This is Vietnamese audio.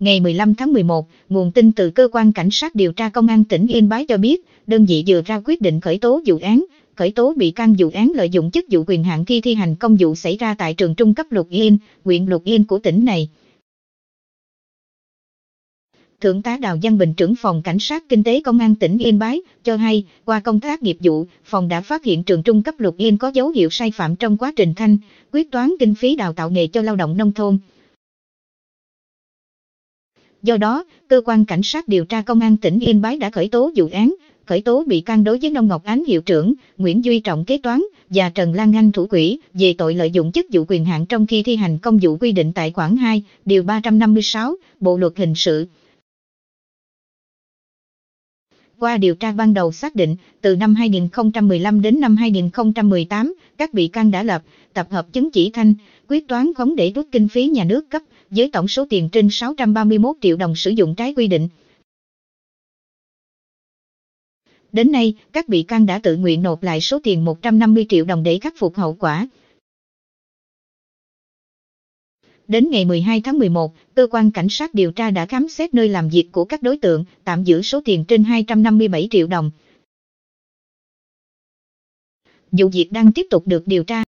Ngày 15 tháng 11, nguồn tin từ cơ quan cảnh sát điều tra công an tỉnh Yên Bái cho biết, đơn vị vừa ra quyết định khởi tố vụ án, khởi tố bị can vụ án lợi dụng chức vụ quyền hạn khi thi hành công vụ xảy ra tại trường trung cấp Lục Yên, huyện Lục Yên của tỉnh này. Thượng tá Đào Văn Bình trưởng phòng cảnh sát kinh tế công an tỉnh Yên Bái cho hay, qua công tác nghiệp vụ, phòng đã phát hiện trường trung cấp Lục Yên có dấu hiệu sai phạm trong quá trình thanh, quyết toán kinh phí đào tạo nghề cho lao động nông thôn. Do đó, cơ quan cảnh sát điều tra công an tỉnh Yên Bái đã khởi tố vụ án, khởi tố bị can đối với Nông Ngọc Ánh hiệu trưởng, Nguyễn Duy Trọng kế toán và Trần Lan Anh thủ quỹ về tội lợi dụng chức vụ quyền hạn trong khi thi hành công vụ quy định tại khoản 2, điều 356, Bộ luật hình sự. Qua điều tra ban đầu xác định, từ năm 2015 đến năm 2018, các bị can đã lập, tập hợp chứng chỉ thanh, quyết toán khống để rút kinh phí nhà nước cấp, với tổng số tiền trên 631 triệu đồng sử dụng trái quy định. Đến nay, các bị can đã tự nguyện nộp lại số tiền 150 triệu đồng để khắc phục hậu quả. Đến ngày 12 tháng 11, cơ quan cảnh sát điều tra đã khám xét nơi làm việc của các đối tượng, tạm giữ số tiền trên 257 triệu đồng. Vụ việc đang tiếp tục được điều tra.